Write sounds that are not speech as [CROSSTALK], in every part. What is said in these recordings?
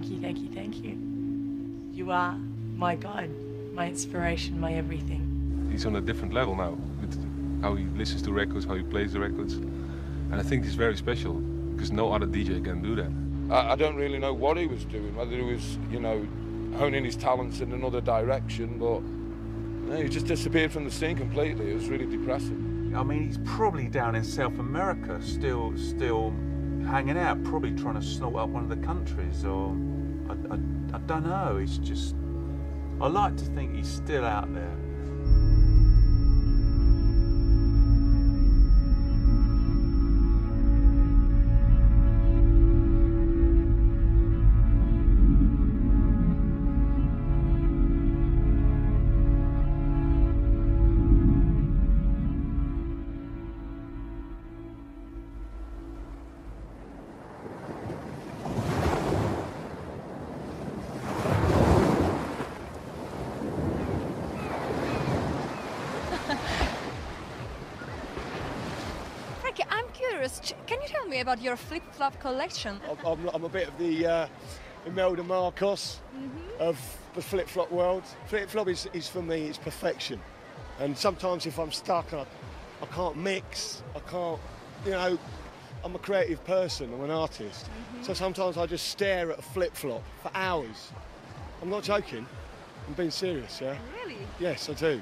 thank you, thank you, thank you. You are my God, my inspiration, my everything. He's on a different level now with how he listens to records, how he plays the records. And I think he's very special because no other DJ can do that. I, I don't really know what he was doing, whether he was, you know, honing his talents in another direction, but no, he just disappeared from the scene completely. It was really depressing. I mean, he's probably down in South America, still, still hanging out, probably trying to snort up one of the countries, or I, I, I don't know. It's just, I like to think he's still out there. About your flip-flop collection? I'm, I'm, a bit of the uh, Imelda Marcos of the flip flop world. Flip flop is, is for me, it's perfection. And sometimes if I'm stuck, I, I can't mix, I can't, you know, I'm a creative person, I'm an artist. So sometimes I just stare at a flip flop for hours. I'm not joking, I'm being serious, yeah? Really? Yes, I do.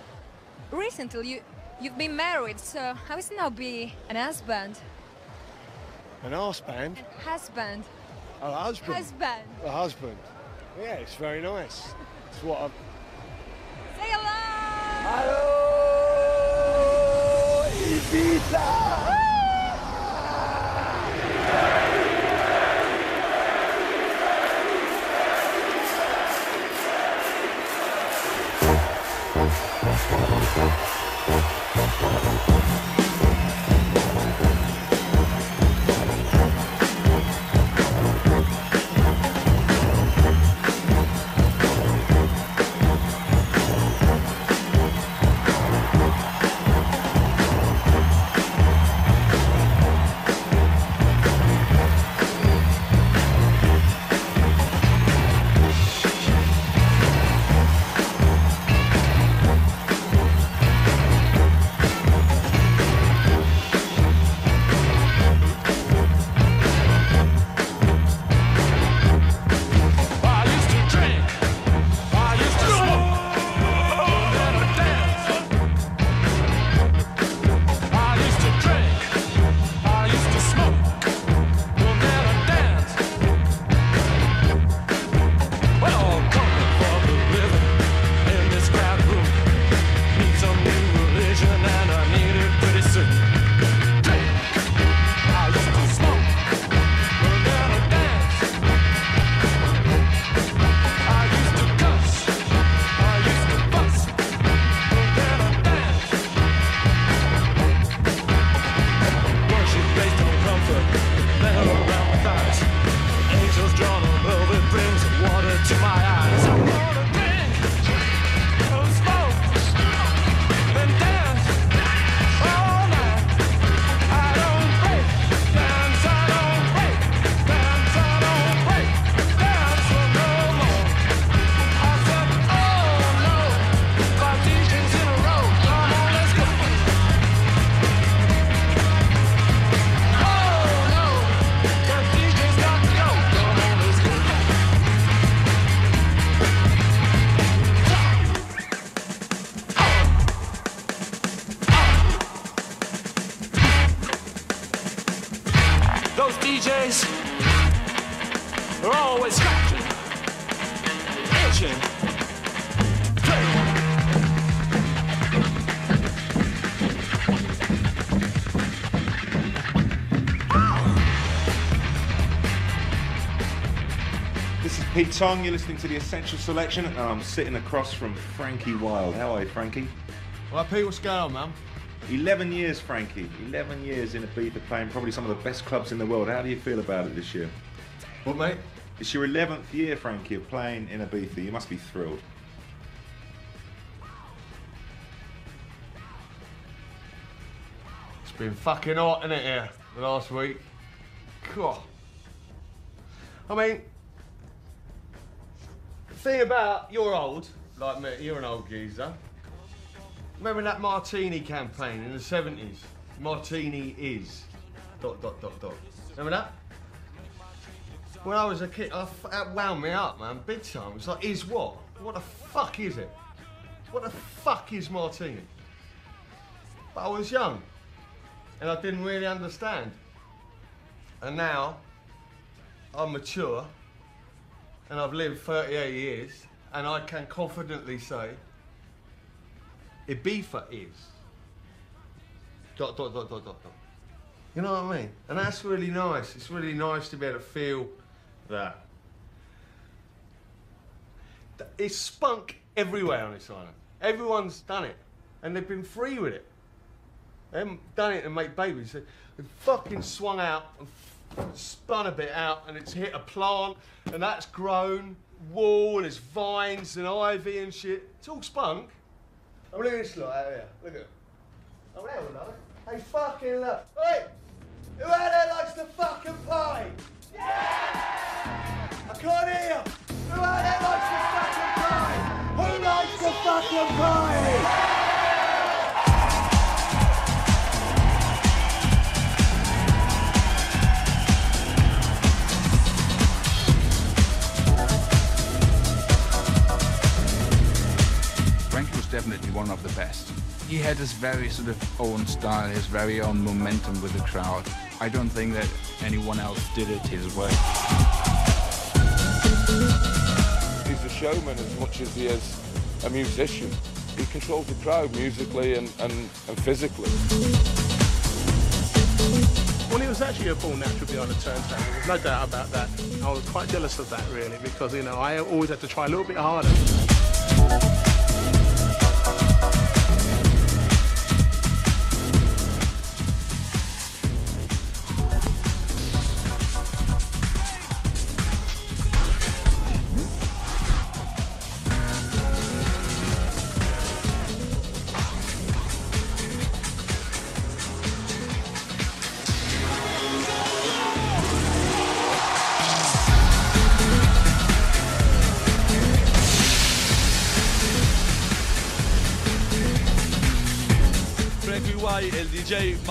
Recently, you you've been married, so how is it now be an husband? An arse band, Husband. a husband. Husband. a husband. Yeah, it's very nice. It's what I've Say hello. Hello, Ibiza! I Tong. You're listening to the Essential Selection, and I'm sitting across from Frankie Wilde. How are you, Frankie? Well, Pete, what's going on, man? 11 years, Frankie. 11 years in a Ibiza playing probably some of the best clubs in the world. How do you feel about it this year? What, mate? It's your 11th year, Frankie, of playing in Ibiza. You must be thrilled. It's been fucking hot, in it, here, the last week? God. I mean, thing about you're old, like me. You're an old geezer. Remember that Martini campaign in the seventies? Martini is dot dot dot dot. Remember that? When I was a kid, I that wound me up, man, big time. It's like, is what? What the fuck is it? What the fuck is Martini? But I was young, and I didn't really understand. And now, I'm mature, and I've lived 38 years, and I can confidently say, Ibiza is. Dot, dot, dot, dot, dot, dot. You know what I mean? And that's really nice. It's really nice to be able to feel that. It's spunk everywhere on this island. Everyone's done it. And they've been free with it. They haven't done it to make babies. They- They've fucking swung out and spun a bit out and it's hit a plant and that's grown wall and it's vines and ivy and shit. It's all spunk. Oh, look at this lot out here. Look at it. Oh, there we go. Hey, fucking look. Hey! Who out there likes to fucking party? Yeah! I can't hear you. Who out there likes to fucking party? Who likes to fucking party? Definitely one of the best. He had his very sort of own style, his very own momentum with the crowd. I don't think that anyone else did it his way. He's a showman as much as he is a musician. He controls the crowd musically and, and, and physically. Well, he was actually a born natural behind the turnstile. There's no doubt about that. I was quite jealous of that, really, because, you know, I always had to try a little bit harder.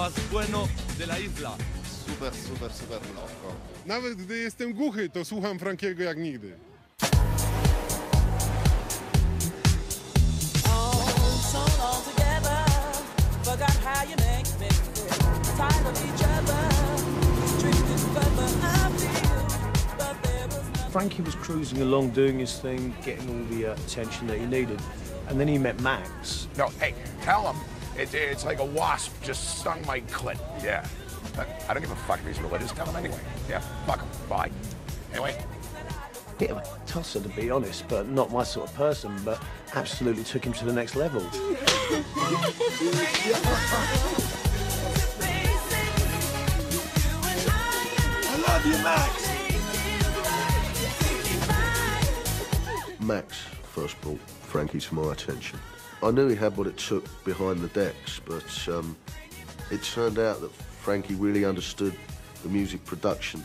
Más bueno de la isla. Super, super, super loco. Nawet gdy jestem głuchy, to słucham Frankiego jak nigdy. so long together. Forgot how you make me feel. Tired of each other. Drifting further after you. But there was Frankie was cruising along, doing his thing, getting all the uh, attention that he needed. And then he met Max. No, hey, tell him it, it's like a wasp just stung my clit. Yeah. But I don't give a fuck if he's religious. Tell him anyway. Yeah, fuck him. Bye. Anyway, Bit of a tosser, to be honest, but not my sort of person, but absolutely took him to the next level. I love you, Max. Max first brought Frankie to my attention. I knew he had what it took behind the decks, but um, it turned out that Frankie really understood the music production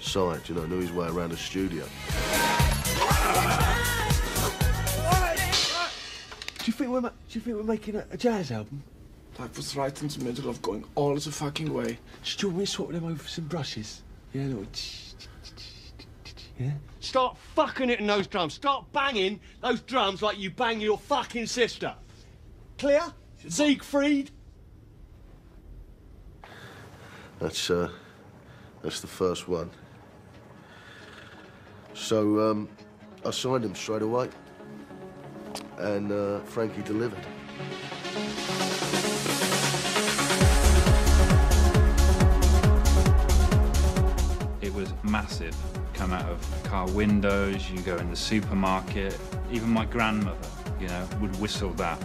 side, you know, knew his way around a studio. Do you think we're do you think we're making a, a jazz album? I was right in the middle of going all the fucking way. Do you want me to swap them over some brushes? Yeah, no. Yeah. Start fucking hitting those drums. Start banging those drums like you bang your fucking sister. Clear? Siegfried? That's uh, that's the first one. So um, I signed him straight away, and uh, Frankie delivered. It was massive. Come out of car windows, you go in the supermarket. Even my grandmother, you know, would whistle that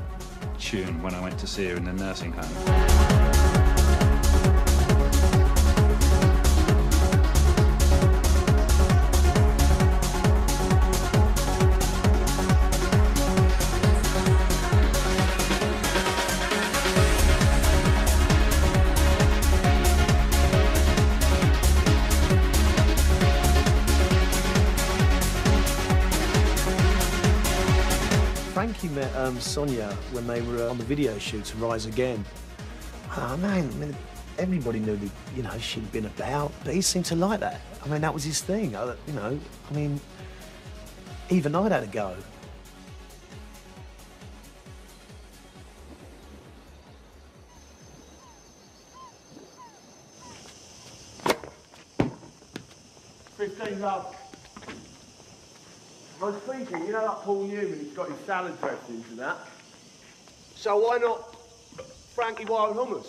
tune when I went to see her in the nursing home. Sonia when they were uh, on the video shoot to Rise Again. Oh man, I mean, everybody knew that you know she'd been about, but he seemed to like that. I mean, that was his thing. I, you know, I mean, even I'd had a go. Fifteen love. I was thinking, you know, like Paul Newman, he's got his salad dressings and that. So why not Frankie Wilde Hummus?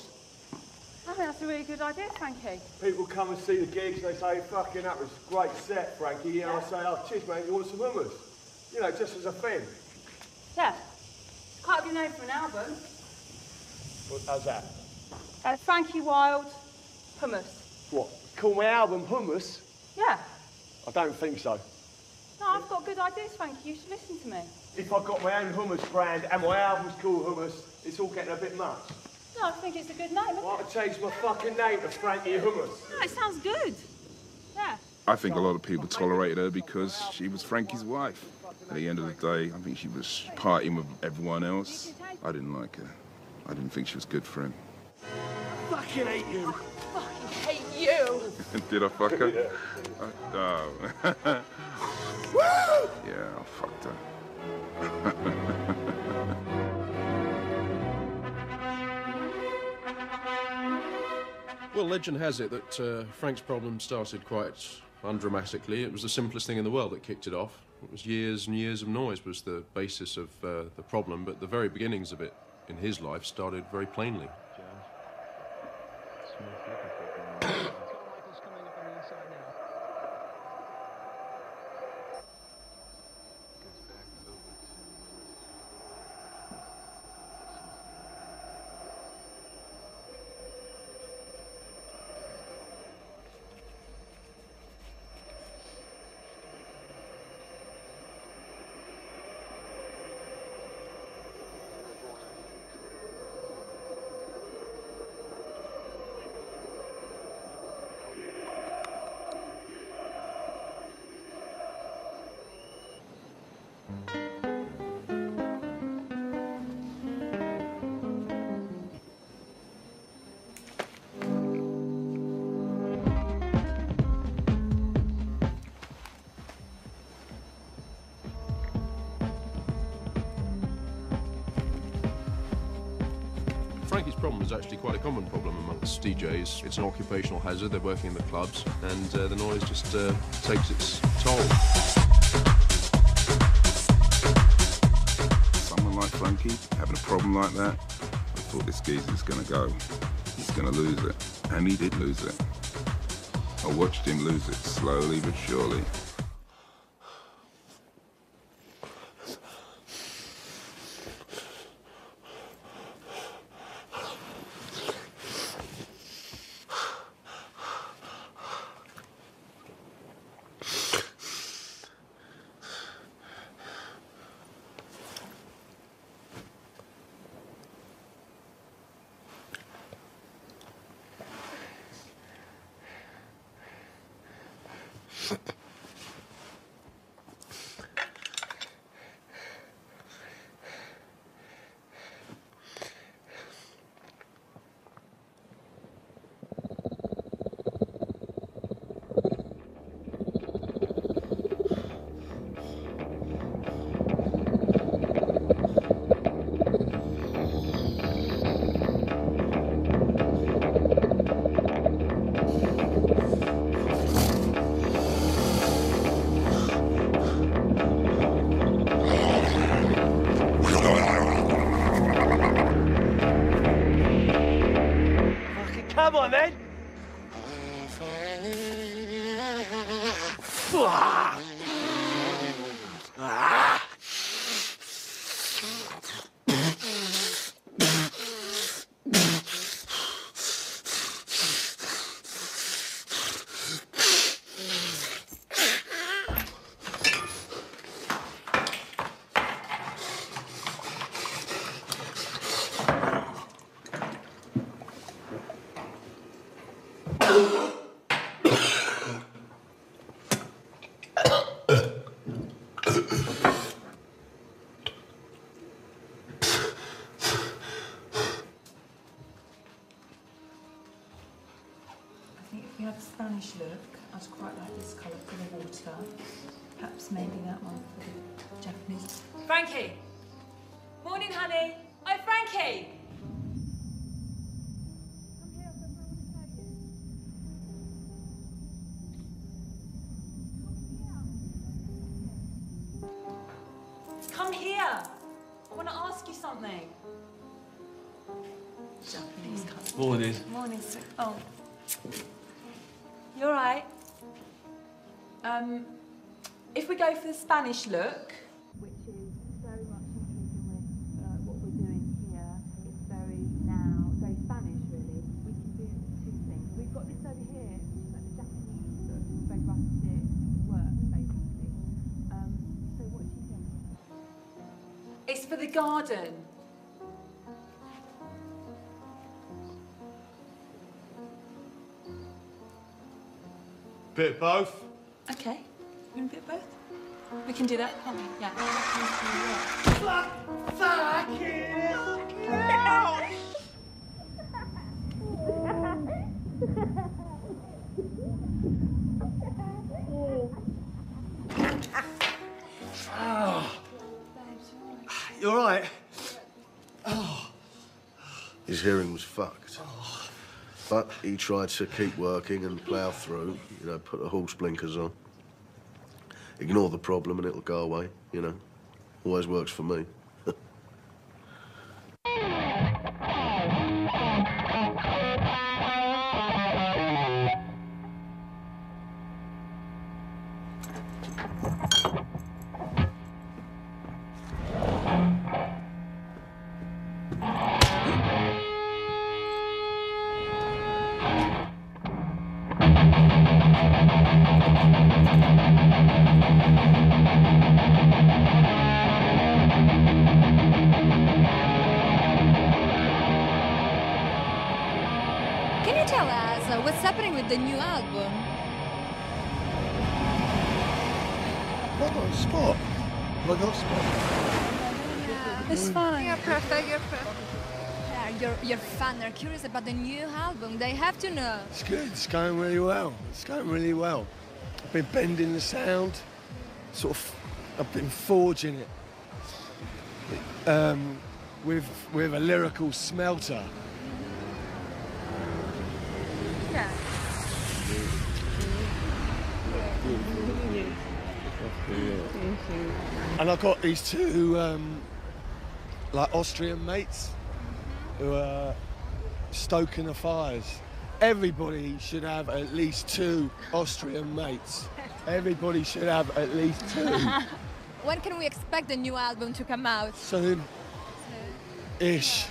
I think that's a really good idea, Frankie. People come and see the gigs, they say, fucking that was a great set, Frankie. And I say, oh, cheers, mate, you want some hummus? You know, just as a thing. Yeah. It's quite a good name for an album. What, how's that? Uh, Frankie Wilde, Hummus. What, call my album Hummus? Yeah. I don't think so. No, I've got good ideas, Frankie. You should listen to me. If I've got my own hummus brand and my album's called Hummus, it's all getting a bit much. No, I think it's a good name. isn't Why it? I change my fucking name to Frankie Hummus? No, it sounds good. Yeah. I think a lot of people tolerated her because she was Frankie's wife. At the end of the day, I think she was partying with everyone else. I didn't like her. I didn't think she was good for him. I Fucking hate you. Fucking hate you. [LAUGHS] Did I fuck her? [LAUGHS] Yeah. Oh. [LAUGHS] yeah, I fucked her. [LAUGHS] Well, legend has it that uh, Frank's problem started quite undramatically. It was the simplest thing in the world that kicked it off. It was years and years of noise was the basis of uh, the problem, but the very beginnings of it in his life started very plainly. Frankie's DJs. It's an occupational hazard. They're working in the clubs, and uh, the noise just uh, takes its toll. Someone like Frankie having a problem like that, I thought this geezer's gonna go. He's gonna lose it. And he did lose it. I watched him lose it slowly but surely. For the water. Perhaps maybe that one for the Japanese. Frankie! Morning, honey! Oh, Frankie! Um, if we go for the Spanish look, which is very much in keeping with uh, what we're doing here. It's very now, very Spanish really. We can do two things. We've got this over here, which is like the Japanese look, very rustic work basically. Um, so what do you think? it's for the garden. Bit of both. Okay. You want a bit of both? We can do that, can't we? Yeah. fuck [SIGHS] You're all right? [SIGHS] Oh. [SIGHS] His hearing was fucked. But he tried to keep working and plough through, you know, put the horse blinkers on. Ignore the problem and it'll go away, you know. Always works for me. The new album? What on spot? What on spot? It's fine. You're perfect. You're perfect. Yeah, your your fan are curious about the new album. They have to know. It's good. It's going really well. It's going really well. I've been bending the sound, sort of. I've been forging it um, with with a lyrical smelter. Yeah. And I've got these two um, like Austrian mates who are stoking the fires. Everybody should have at least two Austrian mates. Everybody should have at least two. [LAUGHS] When can we expect the new album to come out? Soon. Ish.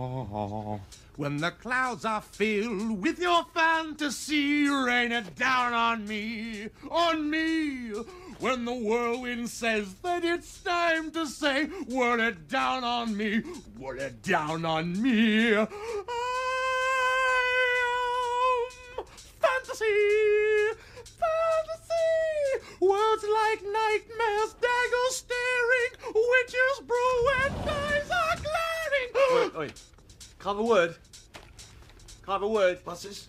When the clouds are filled with your fantasy, rain it down on me, on me. When the whirlwind says that it's time to say, whirl it down on me, whirl it down on me. I am fantasy, fantasy. Words like nightmares, daggers staring, witches brew and eyes are glaring. Oi. Can't have a word. Can't have a word. What's this?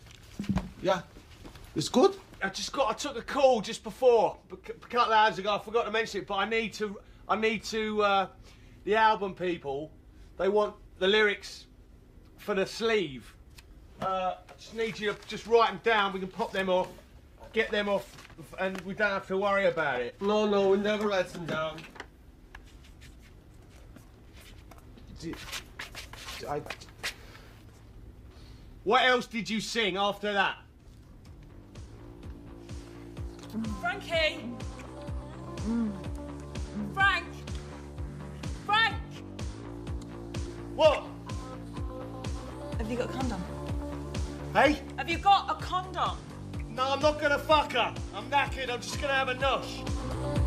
Yeah. It's good? I just got. I took a call just before, a couple of hours ago. I forgot to mention it, but I need to. I need to. Uh, the album people, they want the lyrics for the sleeve. Uh, I just need you to just write them down. We can pop them off, get them off, and we don't have to worry about it. No, no, we never write them down. I. What else did you sing after that? Frankie! Frank! Frank! What? Have you got a condom? Hey? Have you got a condom? No, I'm not gonna fuck her. I'm knackered. I'm just gonna have a nosh.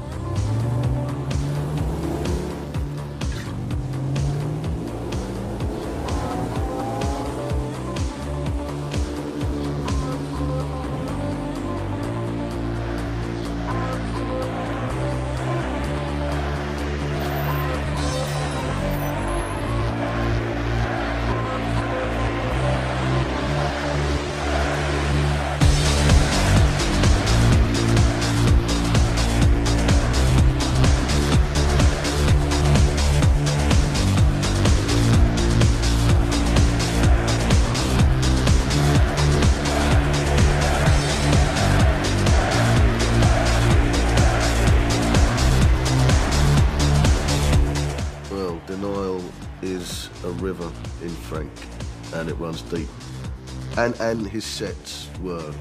And and his sets were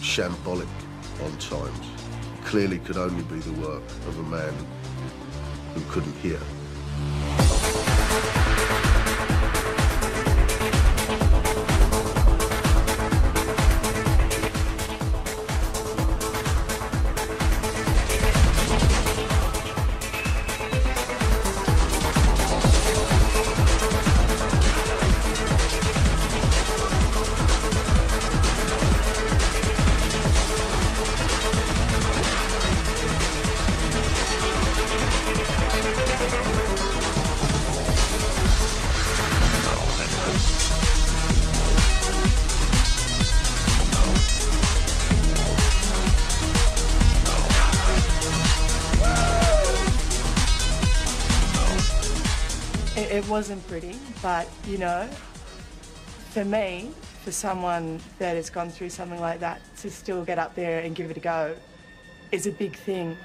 shambolic on times. Clearly, could only be the work of a man who couldn't hear. Wasn't pretty, but you know, for me, for someone that has gone through something like that, to still get up there and give it a go is a big thing.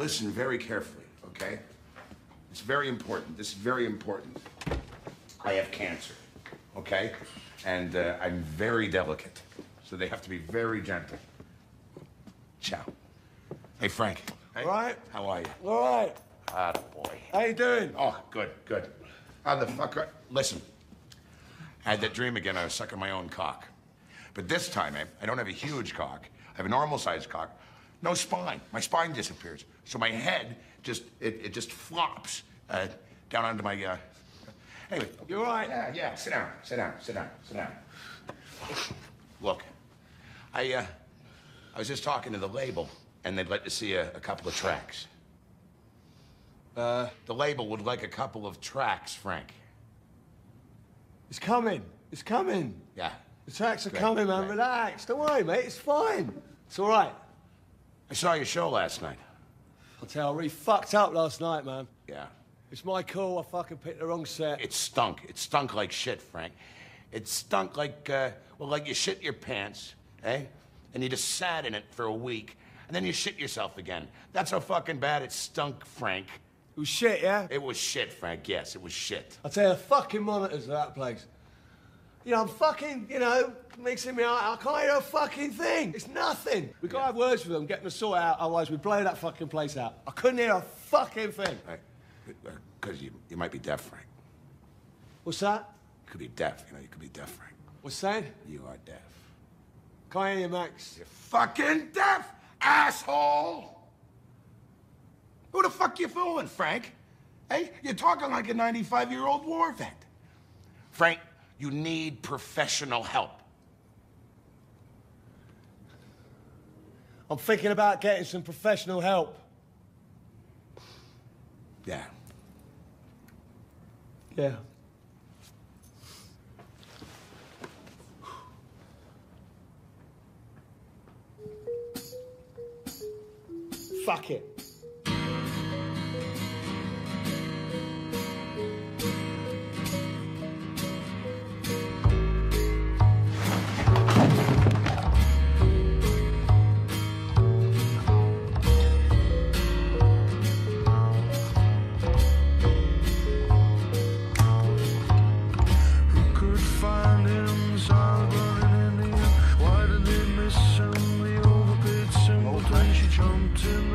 Listen very carefully, okay? It's very important. This is very important. I have cancer, okay? And uh, I'm very delicate, so they have to be very gentle. Ciao. Hey, Frank. Hey, Right. How are you? All right. Ah, boy. How you doing? Oh, good, good. How the fuck? Are... Listen, I had that dream again. I was sucking my own cock, but this time eh, I don't have a huge cock. I have a normal-sized cock. No spine. My spine disappears, so my head just it, it just flops uh, down onto my. Uh... Anyway, you're all right? Yeah, yeah. Sit down. Sit down. Sit down. Sit down. Look, I uh, I was just talking to the label, and they'd like to see a, a couple of tracks. Uh, the label would like a couple of tracks, Frank. It's coming. It's coming. Yeah. The tracks are Great, coming, man. great. Relax. Don't worry, mate. It's fine. It's all right. I saw your show last night. I'll tell you, I really fucked up last night, man. Yeah. It's my call. I fucking picked the wrong set. It stunk. It stunk like shit, Frank. It stunk like, uh, well, like you shit your pants, eh? And you just sat in it for a week, and then you shit yourself again. That's how fucking bad it stunk, Frank. It was shit, yeah? It was shit, Frank. Yes, it was shit. I'll tell you, the fucking monitors of that place. You know, I'm fucking, you know, mixing me out. I can't hear a fucking thing. It's nothing. we got to have words with them, get them sorted out, otherwise we blow that fucking place out. I couldn't hear a fucking thing. Because uh, you, you might be deaf, Frank. What's that? You could be deaf, you know, you could be deaf, Frank. What's that? You are deaf. Can't hear you, Max. You're fucking deaf, asshole! Who the fuck you fooling, Frank? Hey, you're talking like a 95-year-old war vet. Frank, you need professional help. I'm thinking about getting some professional help. Yeah. Yeah. Fuck it. She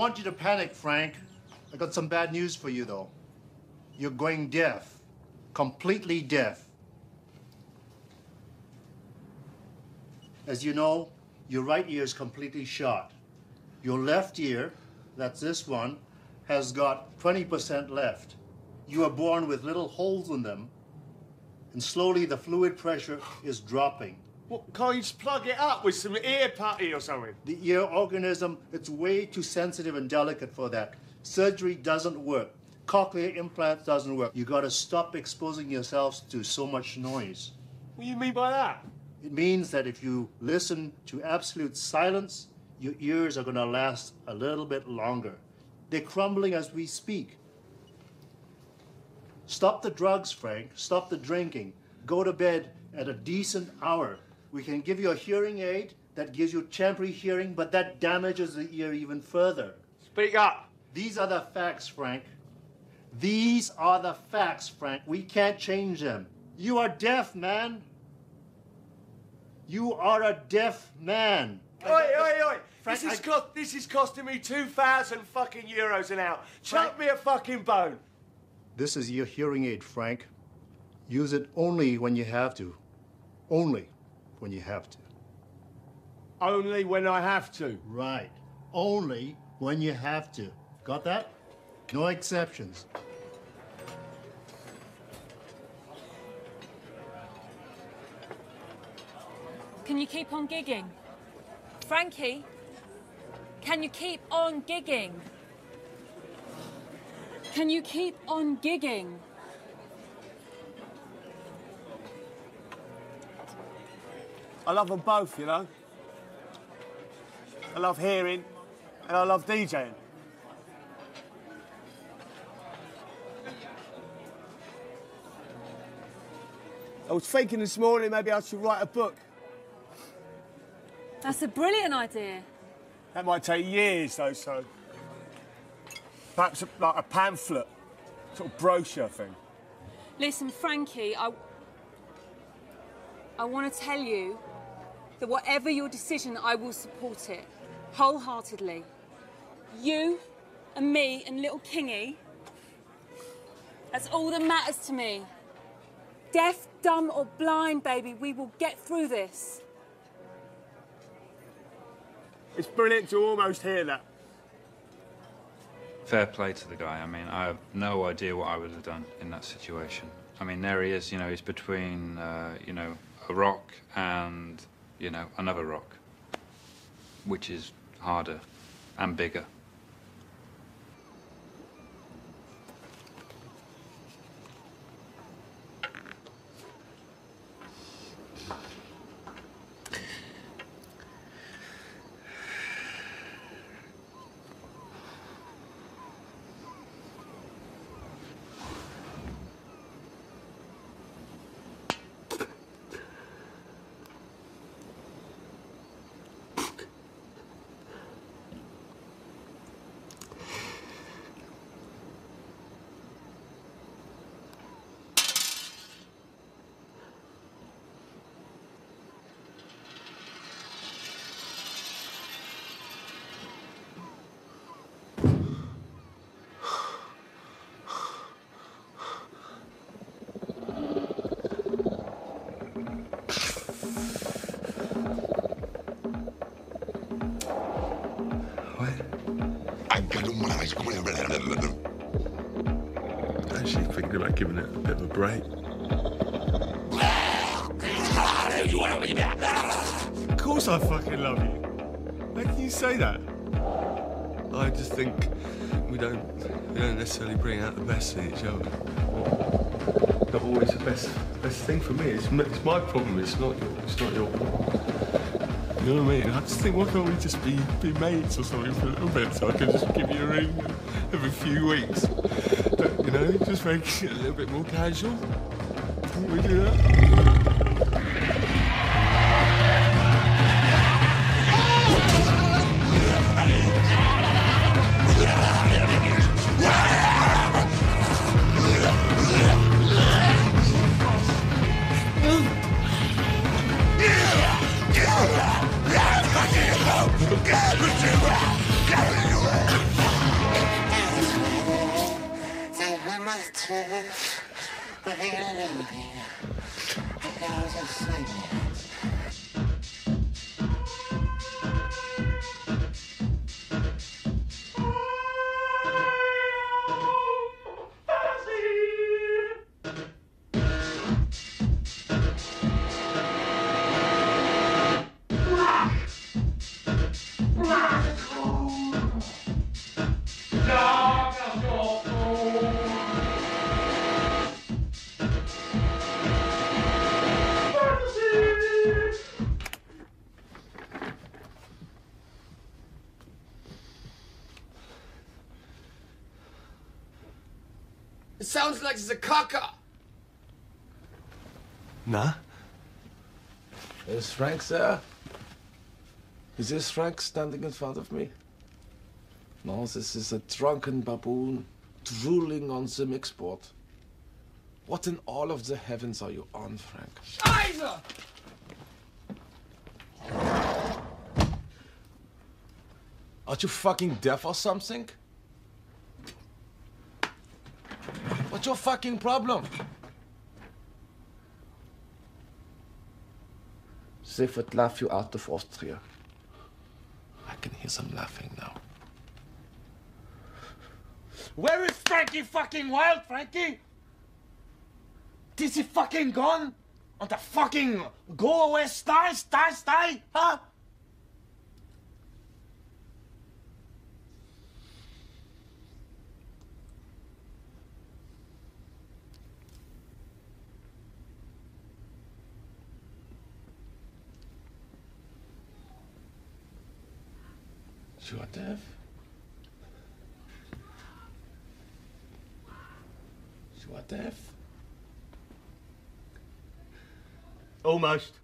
want you to panic, Frank. I got some bad news for you, though. You're going deaf. Completely deaf. As you know, your right ear is completely shot. Your left ear, that's this one, has got 20% left. You are born with little holes in them, and slowly the fluid pressure is dropping. What, can't you just plug it up with some ear putty or something? The ear organism, it's way too sensitive and delicate for that. Surgery doesn't work. Cochlear implant doesn't work. You gotta stop exposing yourselves to so much noise. What do you mean by that? It means that if you listen to absolute silence, your ears are gonna last a little bit longer. They're crumbling as we speak. Stop the drugs, Frank. Stop the drinking. Go to bed at a decent hour. We can give you a hearing aid that gives you temporary hearing, but that damages the ear even further. Speak up. These are the facts, Frank. These are the facts, Frank. We can't change them. You are deaf, man. You are a deaf man. Oi, oi, oi! Frank, this, is I- cost, this is costing me 2,000 fucking euros an hour. Chuck me a fucking bone. This is your hearing aid, Frank. Use it only when you have to. Only when you have to. Only when I have to. Right. Only when you have to. Got that? No exceptions. Can you keep on gigging? Frankie, can you keep on gigging? Can you keep on gigging? I love them both, you know. I love hearing and I love DJing. I was thinking this morning maybe I should write a book. That's a brilliant idea. That might take years, though, so. Perhaps a, like a pamphlet, sort of brochure thing. Listen, Frankie, I. I want to tell you that whatever your decision, I will support it wholeheartedly. You and me and little Kingy, that's all that matters to me. Deaf, dumb, or blind, baby, we will get through this. It's brilliant to almost hear that. Fair play to the guy. I mean, I have no idea what I would have done in that situation. I mean, there he is, you know, he's between, uh, you know, a rock and, you know, another rock, which is harder and bigger. I actually thinking about giving it a bit of a break. Of course I fucking love you. How can you say that? I just think we don't we don't necessarily bring out the best in each other. Not always the best best thing for me. It's, it's my problem. It's not your. It's not your. You know what I mean? I just think why can't we just be be mates or something for a little bit so I can just give you a ring every few weeks. But, you know, just make it a little bit more casual. Can we do that? Sounds a caca. Nah. Is Frank there? Is this Frank standing in front of me? No, this is a drunken baboon drooling on the mix board. What in all of the heavens are you on, Frank? Scheiße! Are you fucking deaf or something? What's your fucking problem? They would laugh you out of Austria. I can hear them laughing now. Where is Frankie fucking Wilde, Frankie? Is he fucking gone? On the fucking go away style, style, style, huh? you ought to have. What ought to have. Almost.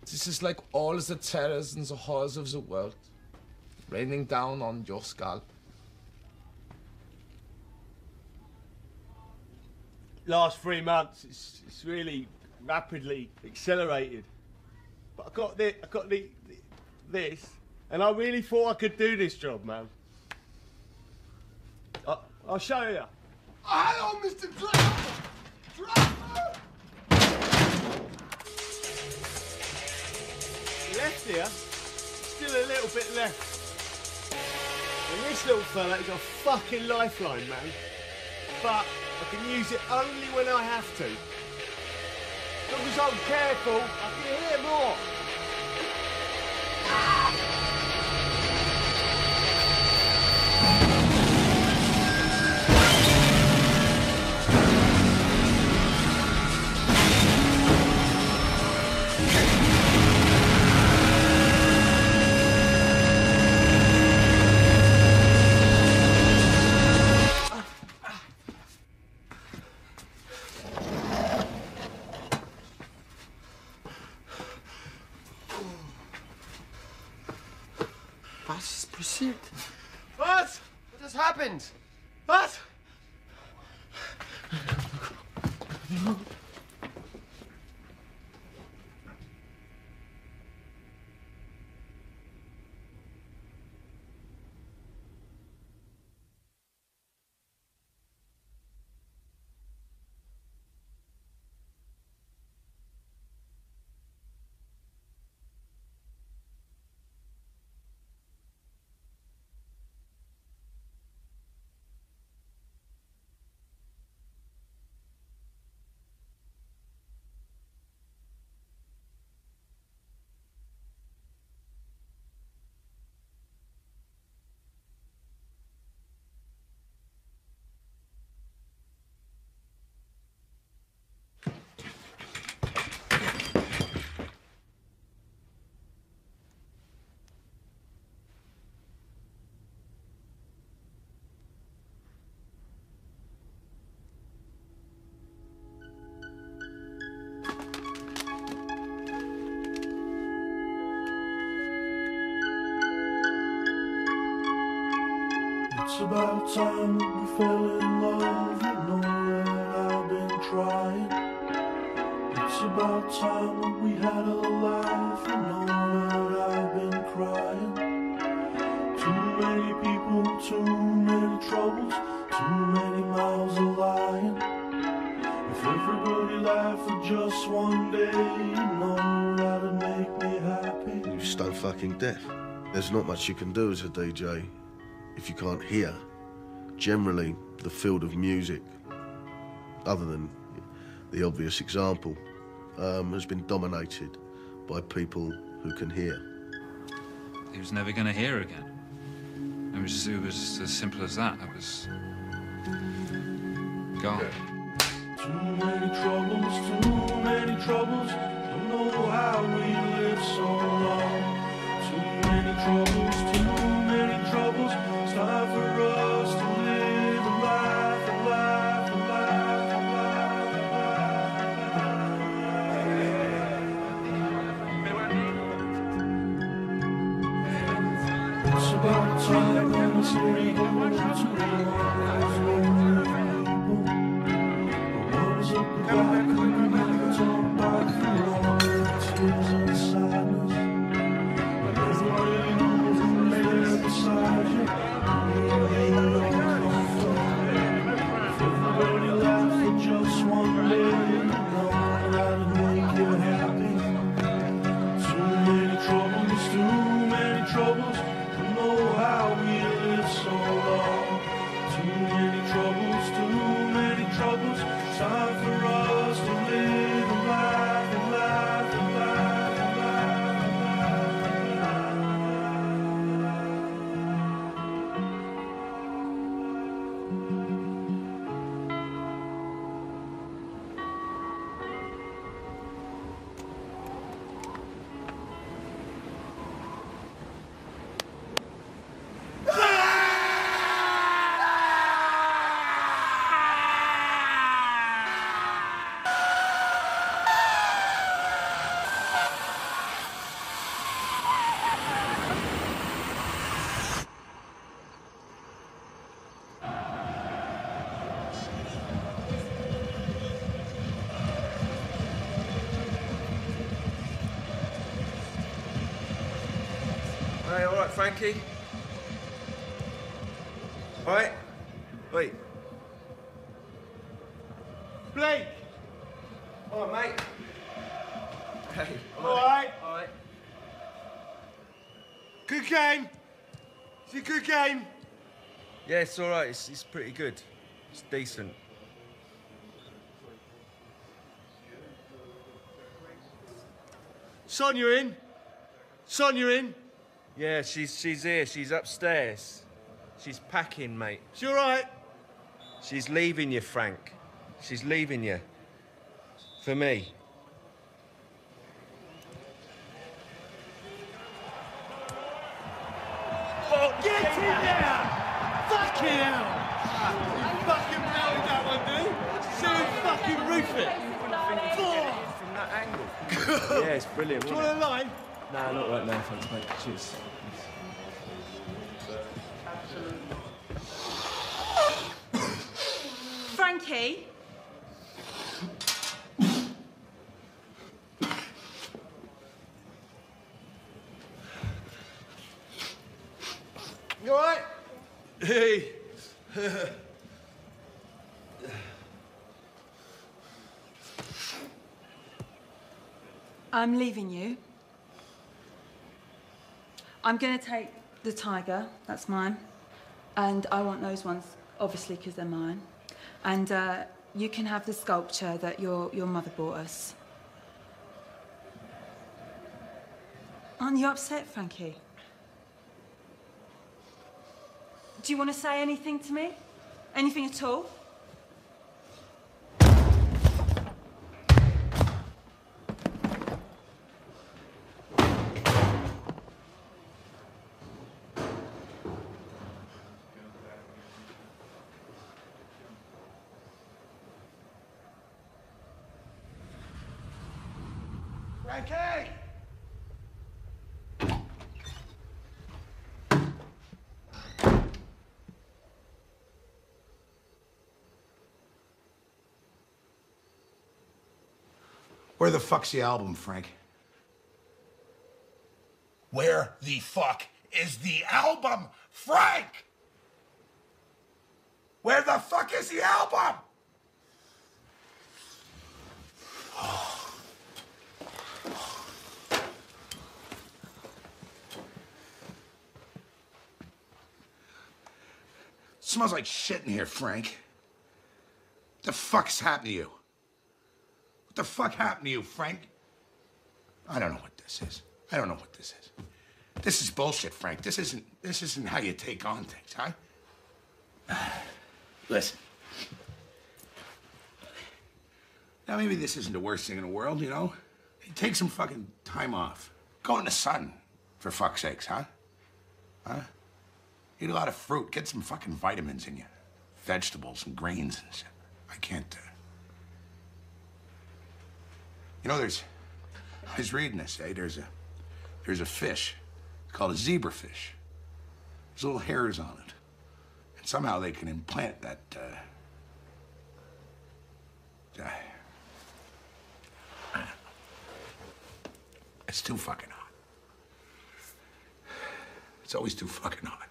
This is like all the terrors and the horrors of the world raining down on your scalp. Last three months, it's, it's really rapidly accelerated. But I got the, I got the, the, this, and I really thought I could do this job, man. I, I'll show you. Oh, hello, Mr. Driver! Driver! Left here, still a little bit left. And this little fella is a fucking lifeline, man. But I can use it only when I have to. As I'm careful, I can hear more. About time we fell in love. You know that I've been trying. It's about time we had a laugh. You know that I've been crying. Too many people, too many troubles, too many miles of lying. If everybody laughed for just one day, you know that'd make me happy. You're stone fucking deaf. There's not much you can do as a DJ if you can't hear. Generally, the field of music, other than the obvious example, um, has been dominated by people who can hear. He was never going to hear again. It was just, it was as simple as that. It was gone. Too many troubles, too many troubles. Don't know how we live so long. Too many troubles, too time that it's game. Yeah, it's all right. It's, it's pretty good. It's decent. Sonia in. Sonia in. Yeah, she's she's here. She's upstairs. She's packing, mate. She all right? She's leaving you, Frank. She's leaving you. For me. Oh, get in there! Fucking hell! You fucking nailed that one, dude. See him fucking roof it. From that angle. yeah, it's brilliant. Do you wasn't want a line? it? Nah, not right now, thanks, mate. Cheers. Frankie? You all right? Hey. I'm leaving you. I'm going to take the tiger, that's mine. And I want those ones, obviously, because they're mine. And uh, you can have the sculpture that your, your mother bought us. Aren't you upset, Frankie? Do you want to say anything to me? Anything at all? Frankie! Where the fuck's the album, Frank? Where the fuck is the album, Frank? Where the fuck is the album? Smells like shit in here, Frank. What the fuck's happened to you? What the fuck happened to you, Frank? I don't know what this is. I don't know what this is. This is bullshit, Frank. This isn't this isn't how you take on things, huh? [SIGHS] Listen. Now maybe this isn't the worst thing in the world, you know? Take some fucking time off. Go in the sun, for fuck's sakes, huh? Huh? Eat a lot of fruit. Get some fucking vitamins in you. Vegetables and grains and shit. I can't. Uh... You know, there's. I was reading this. Eh? There's a. There's a fish called a zebrafish. There's little hairs on it, and somehow they can implant that. Uh... uh, [SIGHS] It's too fucking hot. It's always too fucking hot.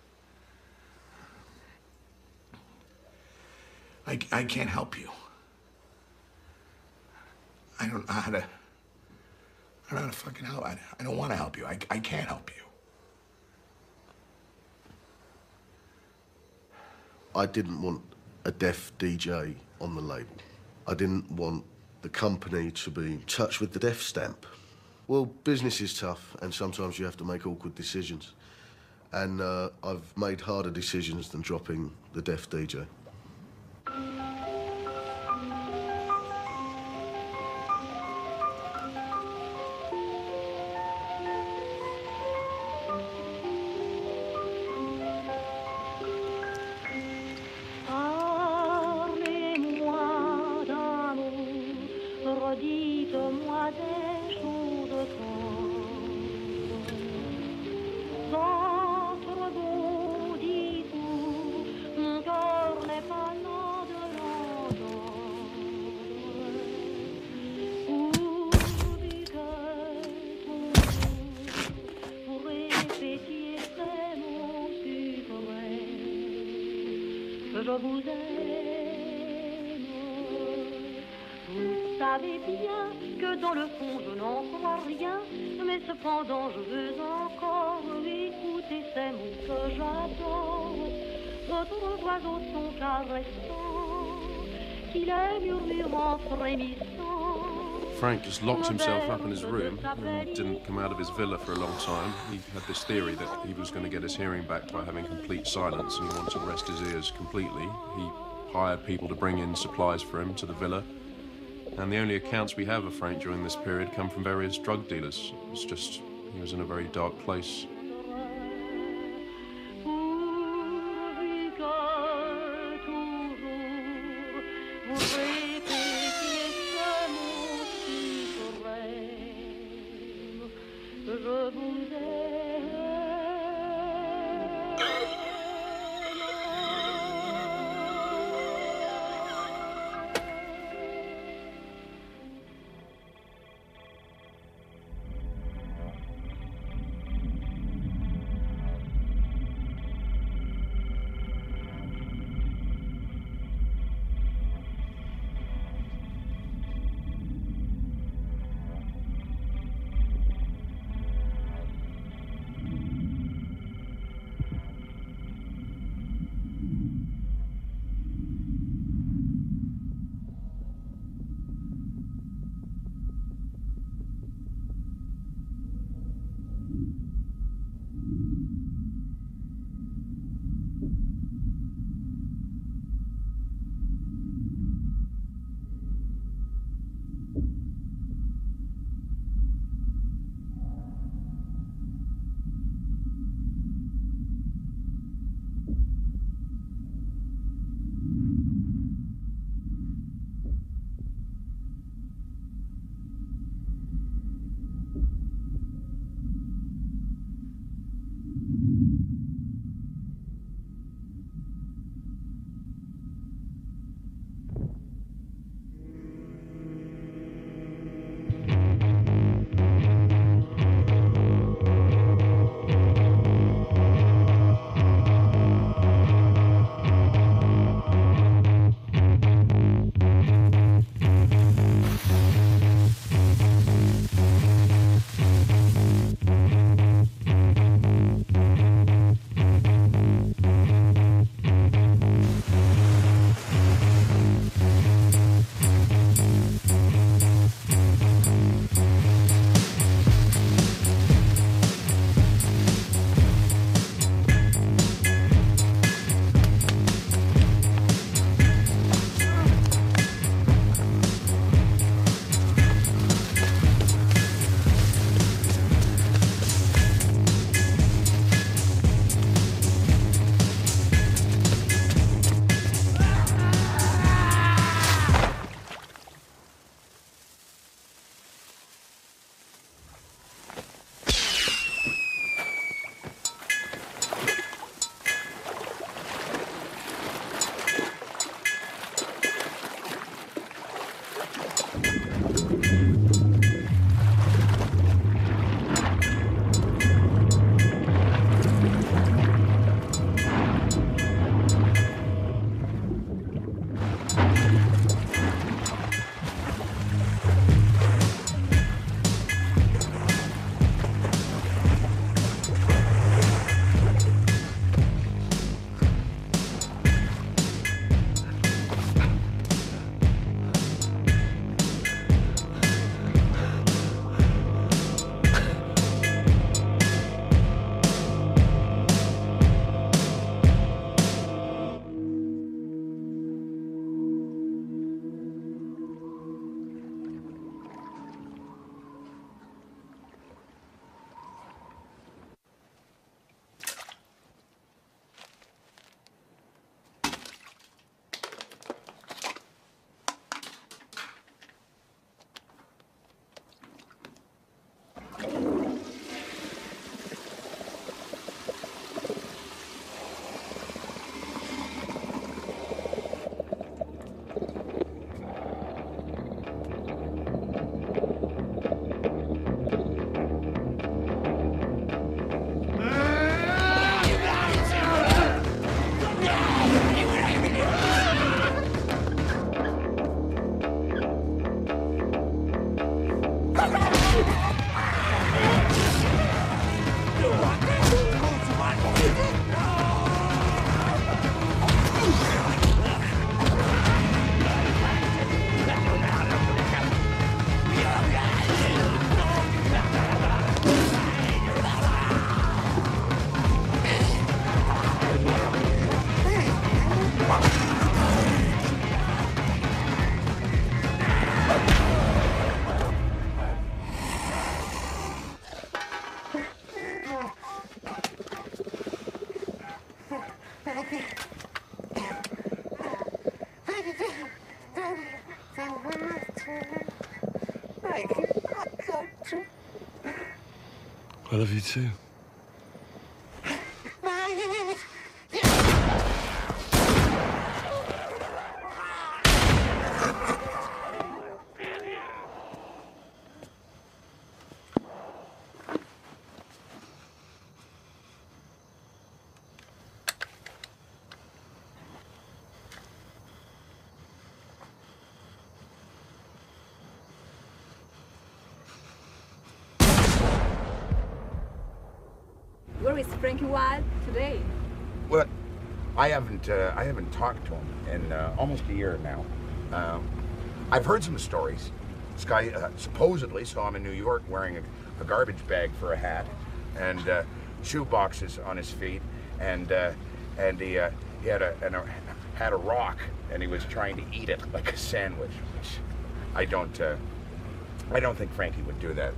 I, I can't help you. I don't know how to. I don't know how to fucking help. I, I don't want to help you. I, I can't help you. I didn't want a deaf DJ on the label. I didn't want the company to be in touch with the deaf stamp. Well, business is tough, and sometimes you have to make awkward decisions. And uh, I've made harder decisions than dropping the deaf DJ. Vous aime. Vous savez bien que dans le fond je n'en crois rien, mais cependant je veux encore écouter ces mots que j'adore. Votre voix au son caressant, qu'il est murmurement frémissant. Frank just locked himself up in his room and didn't come out of his villa for a long time. He had this theory that he was going to get his hearing back by having complete silence and he wanted to rest his ears completely. He hired people to bring in supplies for him to the villa. And the only accounts we have of Frank during this period come from various drug dealers. It's just, he was in a very dark place. I love you too. Today? Well, I haven't uh, I haven't talked to him in uh, almost a year now. Um, I've heard some stories. This guy uh, supposedly saw him in New York wearing a, a garbage bag for a hat and uh, shoe boxes on his feet, and uh, and he uh, he had a, and a had a rock and he was trying to eat it like a sandwich. Which I don't uh, I don't think Frankie would do that.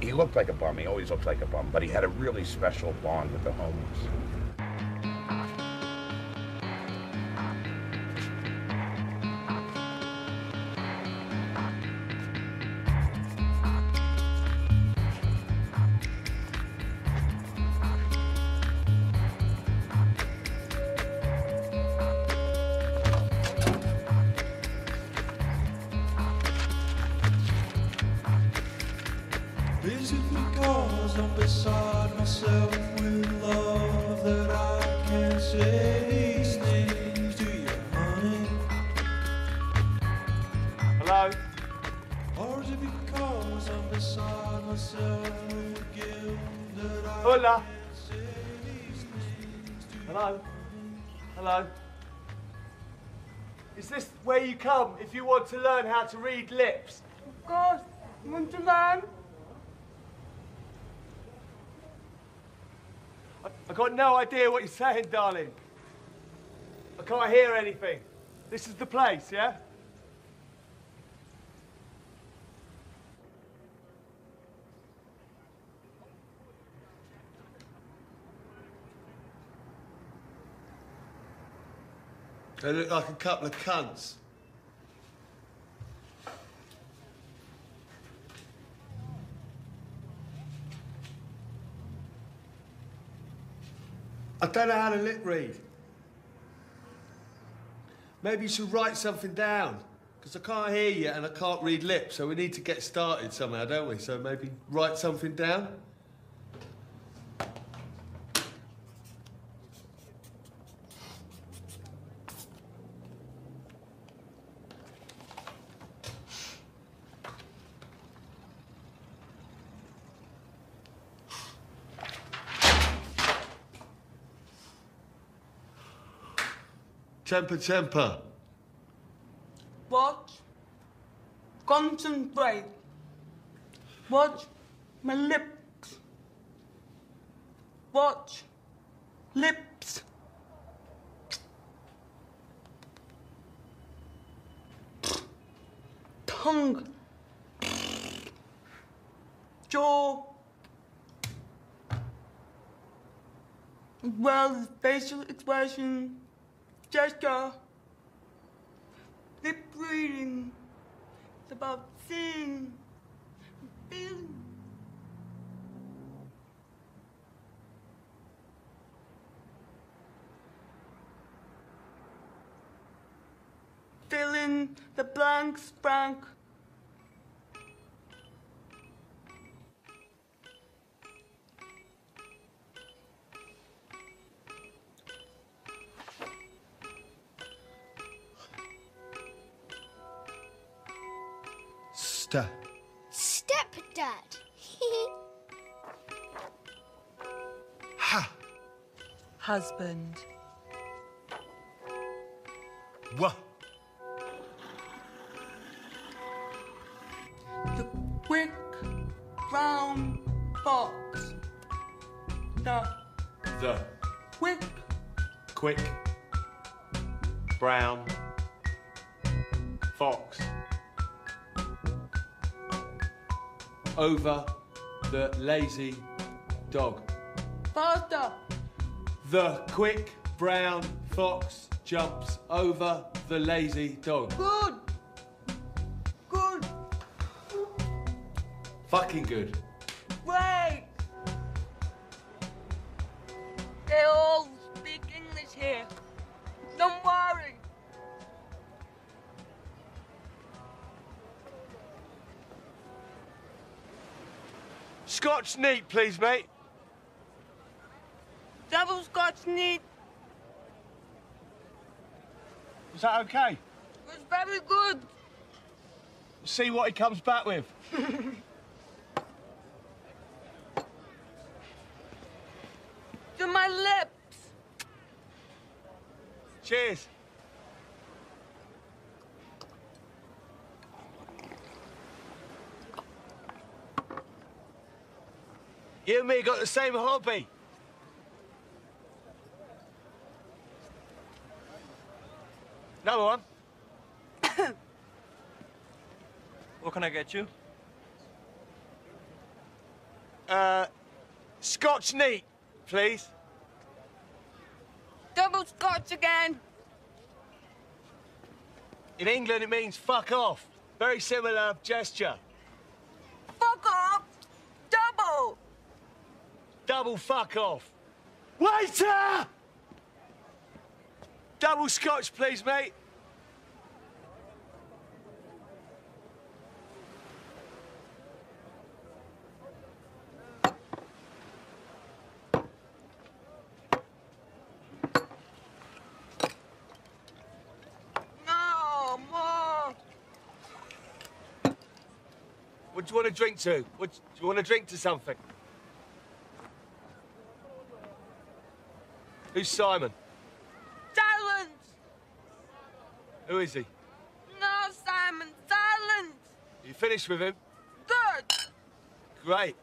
He, looked like a bum. He always looked like a bum, but he had a really special bond with the homeless. Learn how to read lips? Of course. Want to learn? I've got no idea what you're saying, darling. I can't hear anything. This is the place, yeah? They look like a couple of cunts. I don't know how to lip read. Maybe you should write something down. Because I can't hear you and I can't read lips, so we need to get started somehow, don't we? So maybe write something down? Temper, temper. Watch. Concentrate. Watch my lips. Watch. Lips. Tongue. Jaw. Well facial expression, gesture, lip reading. It's about seeing, feeling. Fill in the blanks, Frank. Step. Stepdad. [LAUGHS] Ha. Husband. What? The quick brown fox. The The quick quick brown over the lazy dog. faster. The quick brown fox jumps over the lazy dog. Good. Good. Fucking good. Scotch neat, please, mate. Double scotch neat Is that okay? was very good. See what he comes back with. [LAUGHS] to my lips. Cheers. You and me got the same hobby. Another one. [COUGHS] What can I get you? Uh, Scotch neat, please. Double scotch again. In England, it means fuck off. Very similar gesture. Fuck off. Double. Double fuck off. Waiter! Double scotch, please, mate. No, more. What do you want to drink to? What, do you want to drink to something? Who's Simon? Silence. Who is he? No, Simon. Silence. You finished with him? Good. Great.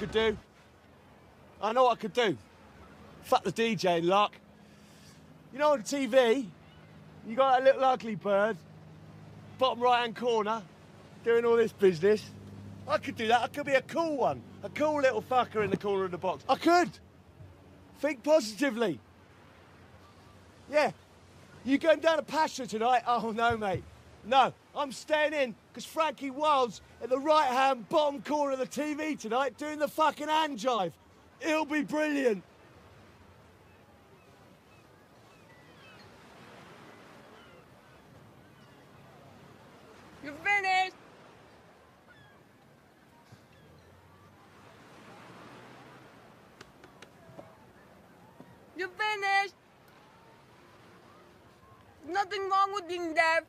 Could do. I know what I could do. Fuck the DJ luck. You know on TV, you got that little ugly bird, bottom right hand corner, doing all this business. I could do that. I could be a cool one. A cool little fucker in the corner of the box. I could. Think positively. Yeah. You going down to Pacha tonight? Oh, no, mate. No, I'm staying in because Frankie Wilde's the right hand bottom corner of the TV tonight doing the fucking hand jive. It'll be brilliant. You finished. You finished. Nothing wrong with being deaf.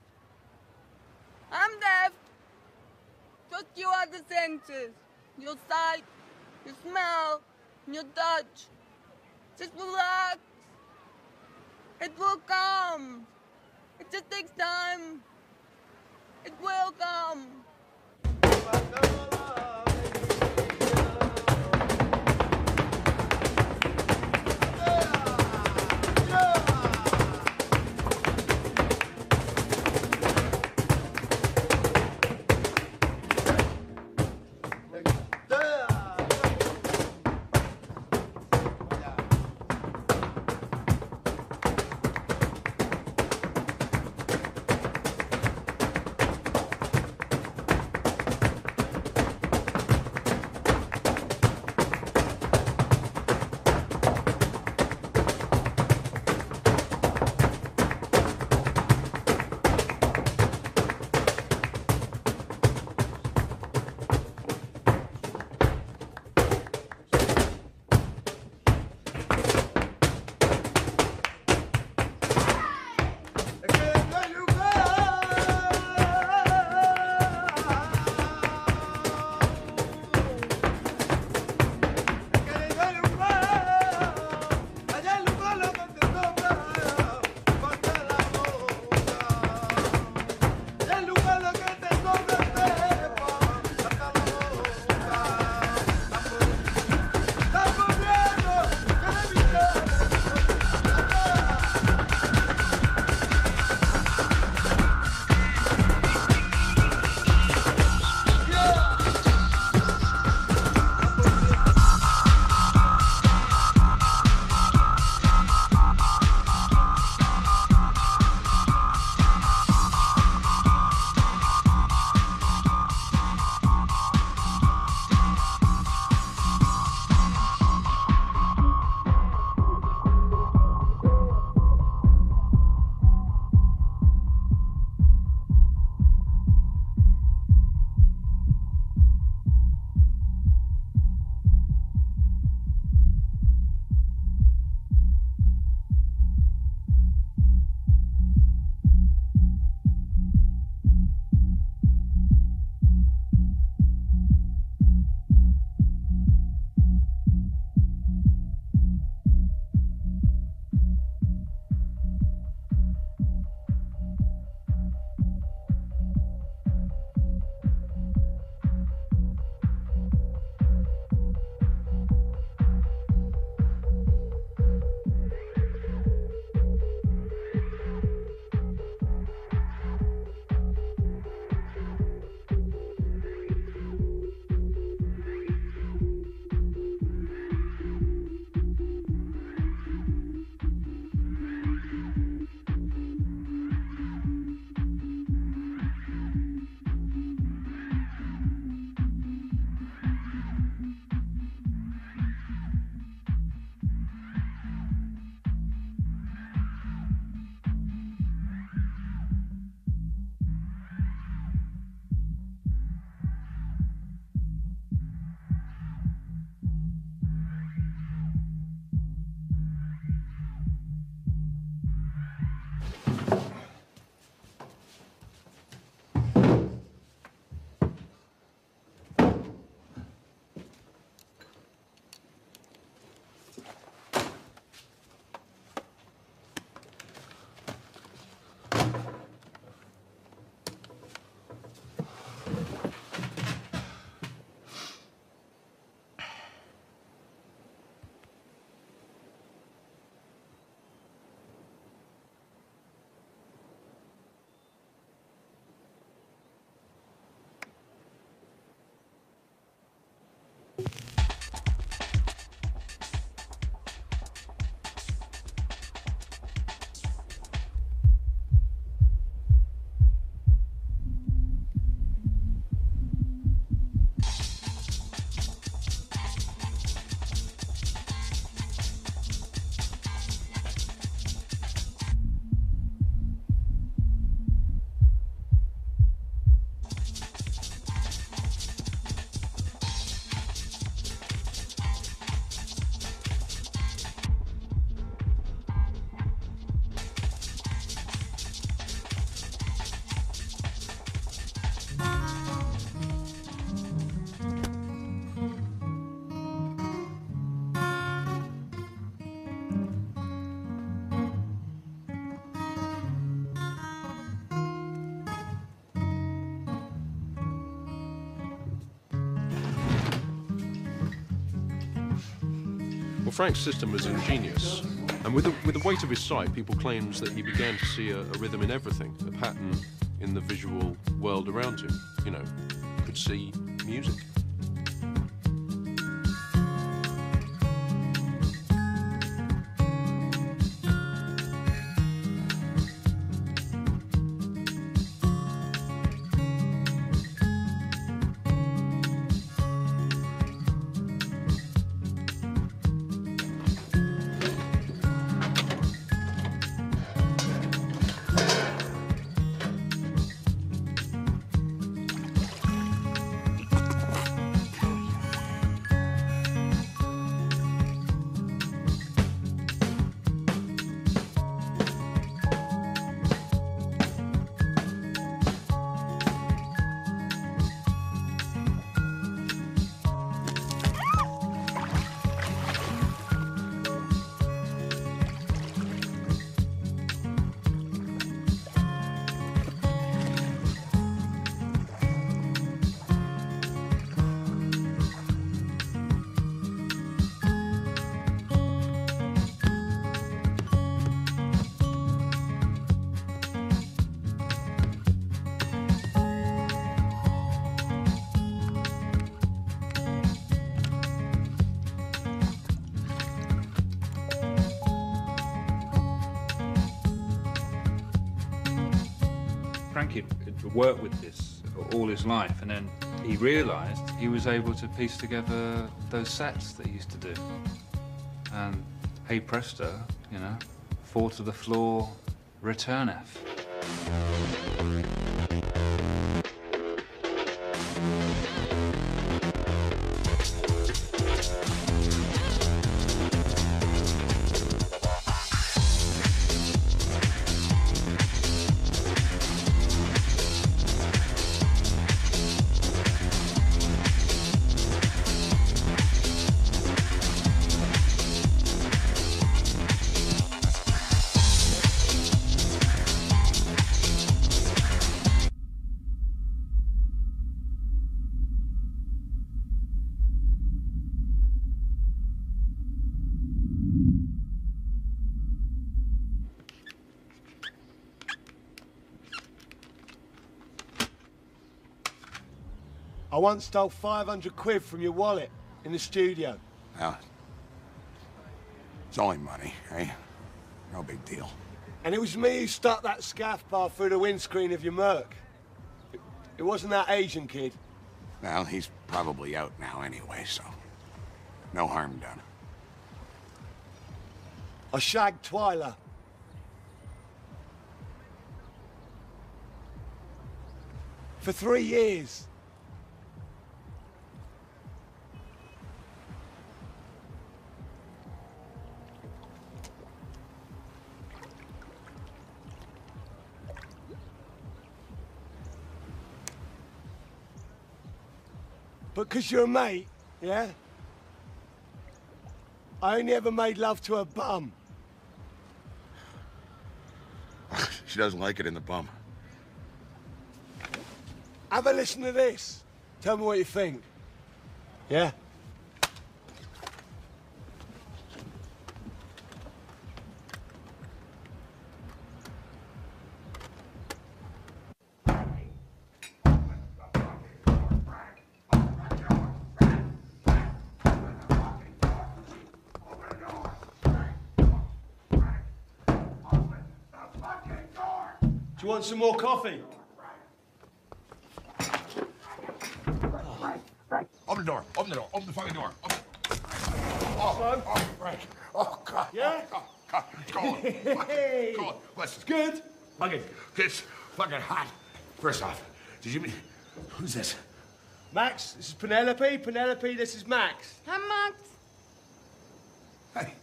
I'm deaf. Just your other senses. Your sight, your smell, your touch. Just relax. It will come. It just takes time. It will come. Well, Frank's system was ingenious, and with the, with the weight of his sight, people claimed that he began to see a, a rhythm in everything, a pattern in the visual world around him. You know, could see music. Worked with this all his life, and then he realised he was able to piece together those sets that he used to do. And hey presto, you know, four to the floor, return F. once stole 500 quid from your wallet in the studio. Well, it's only money, eh? No big deal. And it was me who stuck that scaff bar through the windscreen of your Merc. It, it wasn't that Asian kid. Well, he's probably out now anyway, so no harm done. I shagged Twyla. For three years. But because you're a mate, yeah? I only ever made love to a bum. [LAUGHS] She doesn't like it in the bum. Have a listen to this. Tell me what you think. Yeah? Want some more coffee? Open the door. Open the door. Open the fucking door. Open. Oh, oh, Frank. Oh, God. Yeah? Oh, God. Go on. [LAUGHS] Fucking- Go on. Listen. Good. Fucking, it's fucking hot. First off, did you mean, who's this? Max, this is Penelope. Penelope, this is Max. Hi, Max. Hey.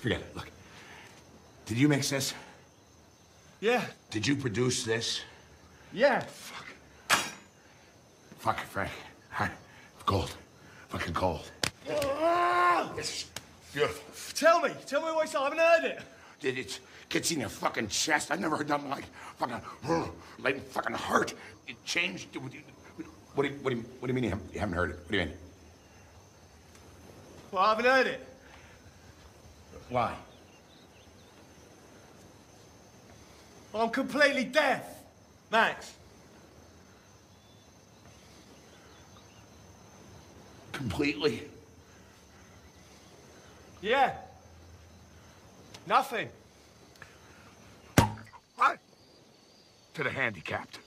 Forget it. Look. Did you mix this? Yeah. Did you produce this? Yeah. Fuck it, Frank. Huh? Gold. Fucking gold. Ah! This is beautiful. Tell me. Tell me what it's like. I haven't heard it. It, it gets in your fucking chest. I've never heard nothing like fucking, [SIGHS] like fucking heart. It changed. What do you, what do you, what do you, what do you mean you haven't, you haven't heard it? What do you mean? Well, I haven't heard it. Why? I'm completely deaf. Max. Completely? Yeah. Nothing. What? To the handicapped.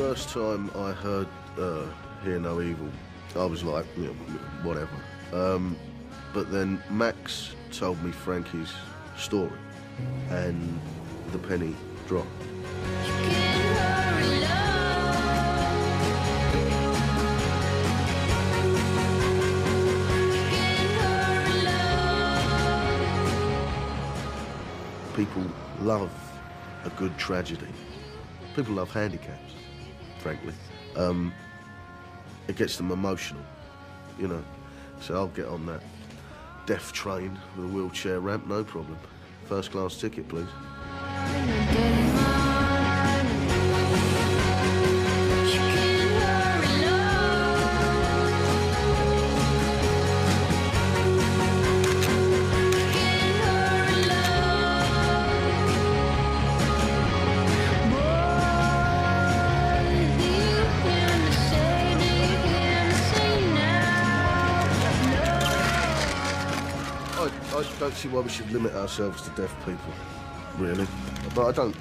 First time I heard uh, Hear No Evil, I was like, you know, whatever. Um, but then Max told me Frankie's story, and the penny dropped. People love a good tragedy. People love handicaps, frankly. Um, it gets them emotional, you know. So I'll get on that deaf train with a wheelchair ramp, no problem. First class ticket, please. See why we should limit ourselves to deaf people, really. But I don't.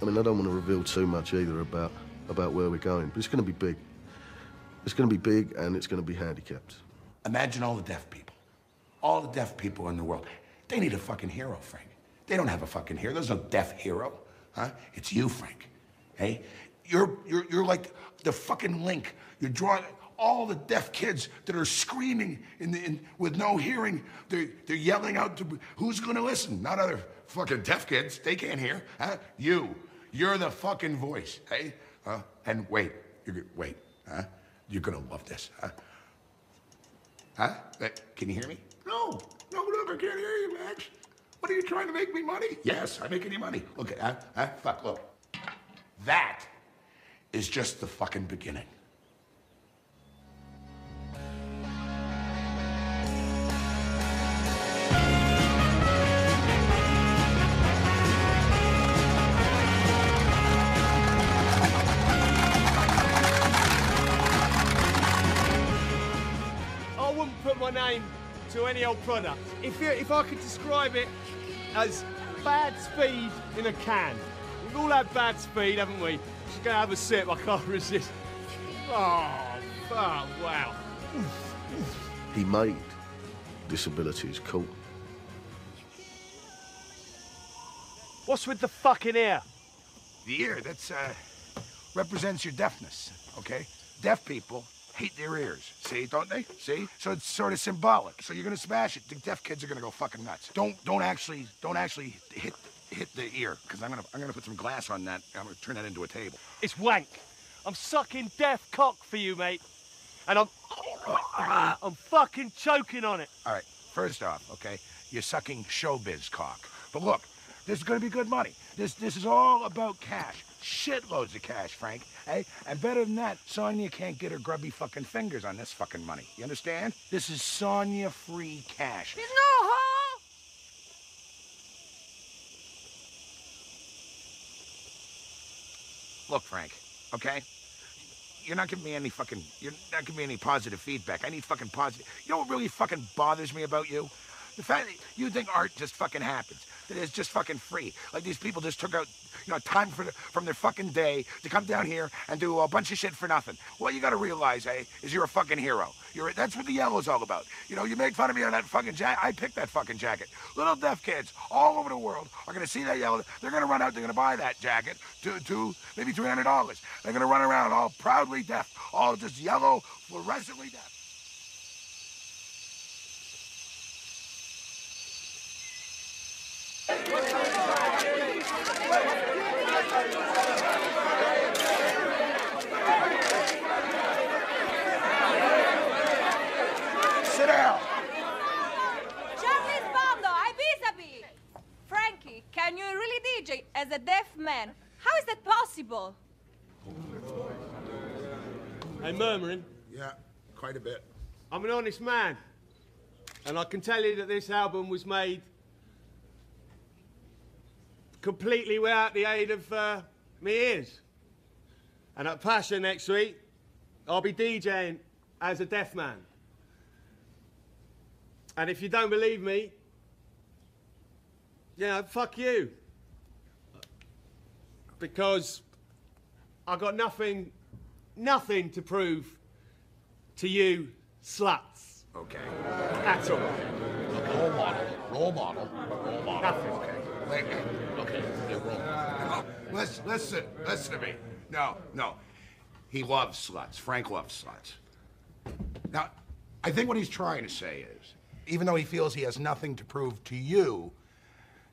I mean, I don't want to reveal too much either about about where we're going. But it's going to be big. It's going to be big, and it's going to be handicapped. Imagine all the deaf people. All the deaf people in the world. They need a fucking hero, Frank. They don't have a fucking hero. There's no deaf hero. Huh? It's you, Frank. Hey? You're you're you're like the fucking link. You're drawing all the deaf kids that are screaming in the, in, with no hearing. They're they're yelling out to who's gonna listen? Not other fucking deaf kids. They can't hear. Huh? You. You're the fucking voice. Hey? Huh? And wait. You're wait. Huh? You're gonna love this. Huh? Huh? Uh, Can you hear me? No. No, look, I can't hear you, Max. What are you trying to make me money? Yes, I'm making money. Look at that. Huh? Fuck, look. That is just the fucking beginning. To any old product. If, you, if I could describe it as bad speed in a can. We've all had bad speed, haven't we? Just gonna have a sip, I can't [LAUGHS] resist. Oh, fuck, wow. He made disabilities cool. What's with the fucking ear? The ear, that's, uh, represents your deafness, okay? Deaf people hate their ears, see, don't they? See? So it's sort of symbolic. So you're gonna smash it. The deaf kids are gonna go fucking nuts. Don't, don't actually, don't actually hit, hit the ear, because I'm gonna, I'm gonna put some glass on that. I'm gonna turn that into a table. It's wank. I'm sucking deaf cock for you, mate. And I'm. I'm fucking choking on it. All right, first off, okay, you're sucking showbiz cock. But look, this is gonna be good money. This this is all about cash. Shitloads of cash, Frank. Hey, and better than that, Sonia can't get her grubby fucking fingers on this fucking money. You understand? This is Sonia free cash. It's no hole. Look, Frank, okay? You're not giving me any fucking, you're not giving me any positive feedback. I need fucking positive. You know what really fucking bothers me about you? The fact that you think art just fucking happens. That it's just fucking free. Like these people just took out, you know, time for from their fucking day to come down here and do a bunch of shit for nothing. What you gotta realize, eh, is you're a fucking hero. You're, that's what the yellow's all about. You know, you make fun of me on that fucking jacket. I picked that fucking jacket. Little deaf kids all over the world are gonna see that yellow. They're gonna run out. They're gonna buy that jacket. Two, two, maybe three hundred dollars. They're gonna run around all proudly deaf, all just yellow, fluorescently deaf. Sit down. Charlie Bando, I vis Frankie, can you really DJ as a deaf man? How is that possible? Hey, murmuring. Yeah, quite a bit. I'm an honest man, and I can tell you that this album was made completely without the aid of uh, me ears. And at Pacha next week, I'll be DJing as a deaf man. And if you don't believe me, yeah, fuck you. Because I got nothing, nothing to prove to you sluts. Okay. At all. Role model. Role model. Role model. Nothing. Okay. Wait. Okay. Yeah, role model. No, listen, listen, listen to me. No, no. He loves sluts. Frank loves sluts. Now, I think what he's trying to say is, even though he feels he has nothing to prove to you,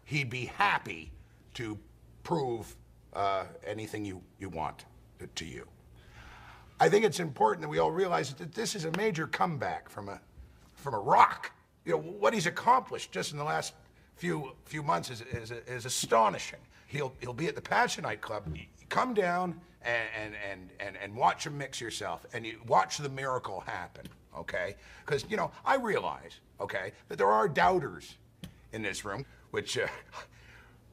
he'd be happy to prove uh, anything you, you want to, you. I think it's important that we all realize that this is a major comeback from a from a rock. You know what he's accomplished just in the last few few months is is, is astonishing. He'll he'll be at the Passion Night Club. Come down and and and and, and watch him mix yourself, and you watch the miracle happen. Okay, because you know I realize okay that there are doubters in this room, which. Uh,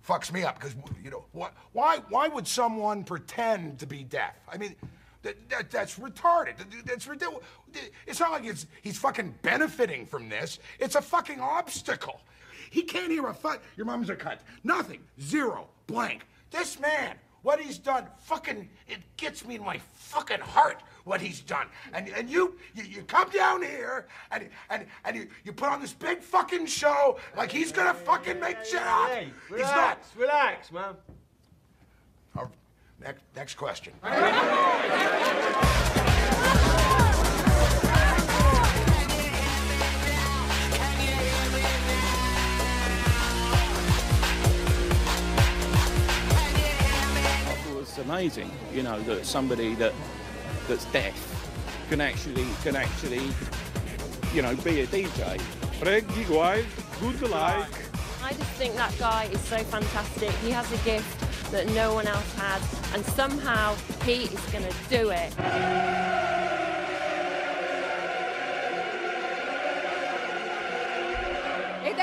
fucks me up because you know what why why would someone pretend to be deaf? I mean that, that that's retarded. That's ridiculous it's not like it's, he's fucking benefiting from this. It's a fucking obstacle. He can't hear a fuck your mom's a cunt. Nothing. Zero. Blank. This man what he's done fucking it gets me in my fucking heart what he's done and and you you, you come down here and and and you, you put on this big fucking show like he's gonna fucking make shit up Hey, he's not relax, relax, man. Oh, next, next question. [LAUGHS] I thought it was amazing, you know, that somebody that that's deaf can actually can actually, you know, be a DJ. Frankie White, good like. I just think that guy is so fantastic. He has a gift that no one else has, and somehow he is going to do it.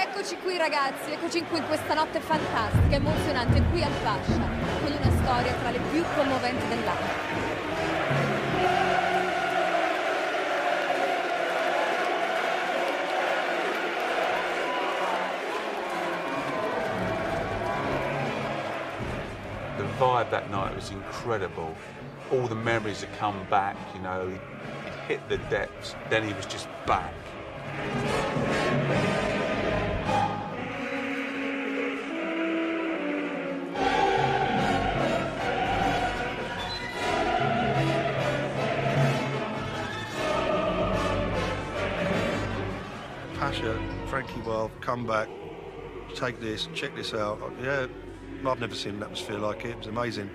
Eccoci qui ragazzi, eccoci qui in questa notte fantastica, emozionante, qui al Pascia, con una storia tra le più commoventi dell'anno. The vibe that night was incredible. All the memories had come back, you know, he'd hit the depths, then he was just back. Come back, take this, check this out. Yeah, I've never seen an atmosphere like it. It was amazing.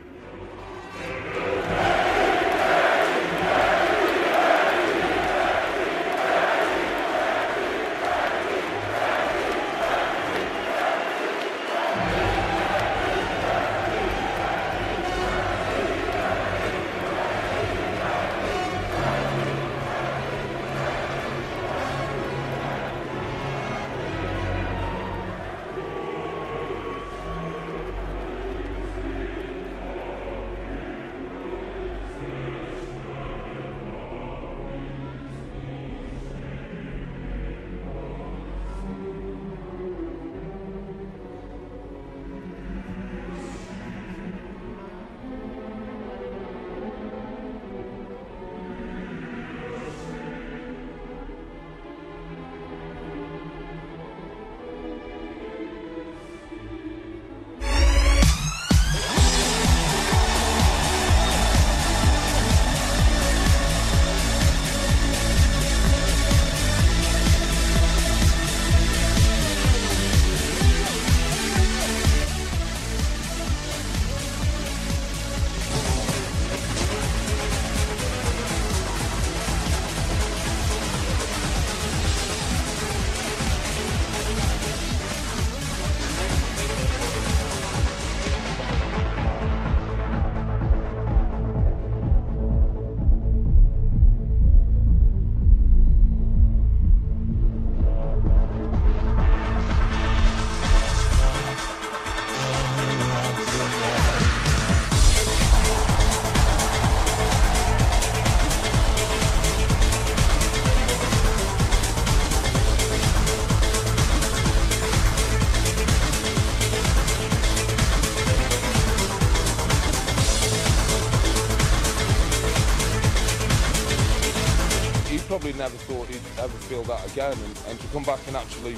Ever feel that again, and, and to come back and actually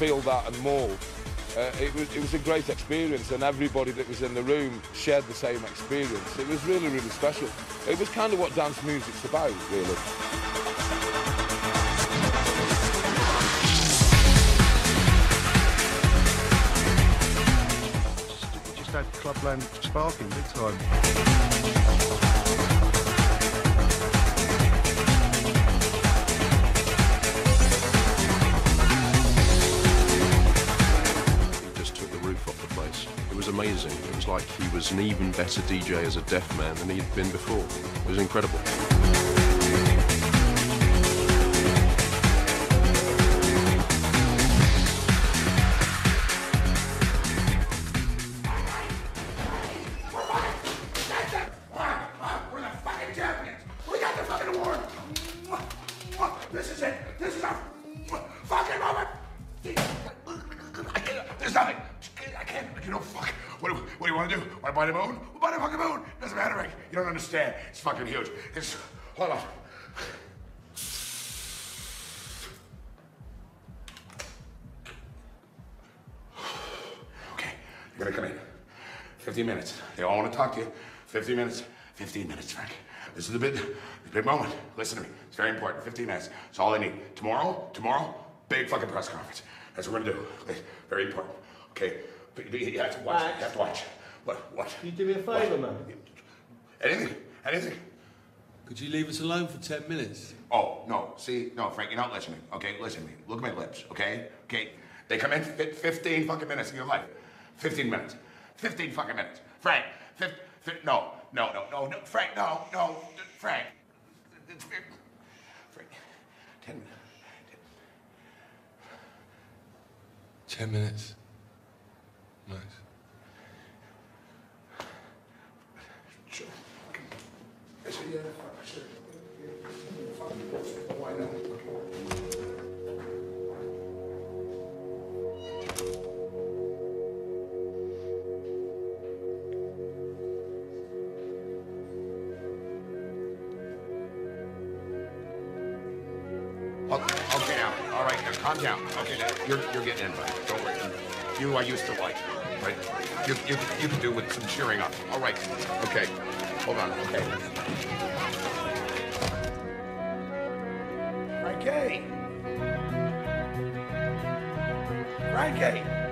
feel that and more, uh, it, was, it was a great experience, and everybody that was in the room shared the same experience. It was really, really special. It was kind of what dance music's about, really. Just had Clubland sparking big time. Like he was an even better DJ as a deaf man than he'd been before. It was incredible. Fucking huge. It's. Hold on. Okay, you're gonna come in. 15 minutes. They all want to talk to you. 15 minutes. 15 minutes, Frank. This is the big, the big moment. Listen to me. It's very important. 15 minutes. It's all I need. Tomorrow, tomorrow, big fucking press conference. That's what we're gonna do. Okay, Very important. Okay, but you you have to watch. You have to watch. What? What? You do me a favour, man? Anything? Anything? Could you leave us alone for 10 minutes? Oh, no. See, no, Frank, you're not listening. Okay, listen to me. Look at my lips, okay? Okay? They come in fi- 15 fucking minutes in your life. 15 minutes. 15 fucking minutes. Frank, fif- fif- no, no, no, no, no, Frank, no, no, Frank. Frank, 10 minutes. 10 minutes. Nice. Sure. I said, yeah, fuck, sure. Fucking, why not? Okay, now. All right, now calm down. Okay, now you're you're getting in, buddy. Don't worry. You I used to like, right? You you you can do with some cheering up. All right. Okay. Hold on. Okay. Frankie. Frankie.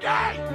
Frankie!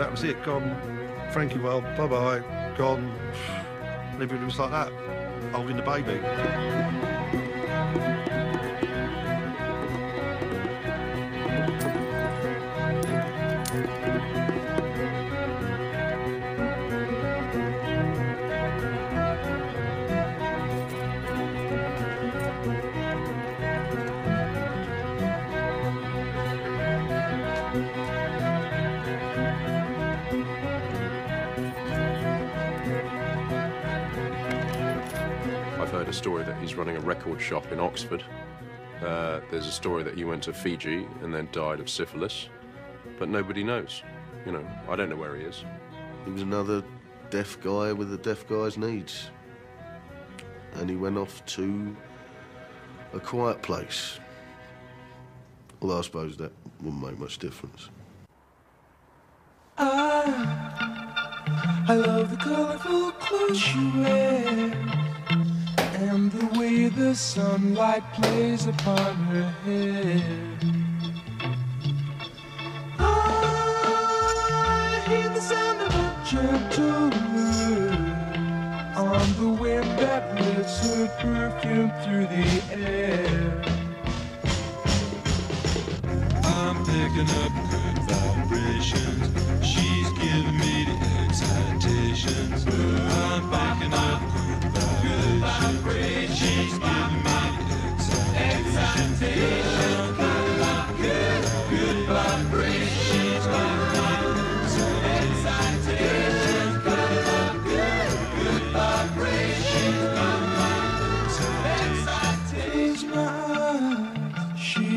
That was it. Gone. Frankie Well. Bye bye. Gone. Everybody was like that, holding the baby. Story that he's running a record shop in Oxford. Uh, there's a story that he went to Fiji and then died of syphilis, but nobody knows. You know, I don't know where he is. He was another deaf guy with a deaf guy's needs. And he went off to a quiet place. Although I suppose that wouldn't make much difference. I, I love the colorful clothes you wear and the way the sunlight plays upon her hair. Ah, I hear the sound of a gentle word on the wind that lifts her perfume through the air. I'm picking up good vibrations. She's giving me the excitations. I'm picking up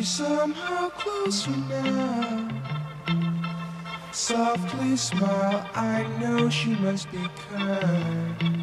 somehow closer now. Softly smile, I know she must be kind.